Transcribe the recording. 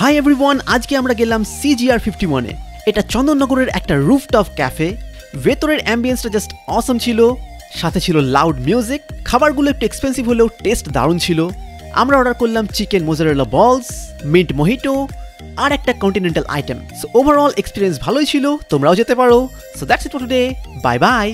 Hi everyone আজকে আমরা গেলাম সিজিআর ফিফটি ওয়ানে এটা চন্দননগরের একটা রুফটপ ক্যাফে ভেতরের অ্যাম্বিয়েন্সটা জাস্ট অসম ছিল। সাথে ছিল লাউড মিউজিক খাবারগুলো একটু এক্সপেন্সিভ হলেও টেস্ট দারুণ ছিল। আমরা অর্ডার করলাম chicken mozzarella balls mint mojito আর একটা continental item so overall experience ভালোই ছিল, তোমরাও যেতে পারো। So that's it for today bye bye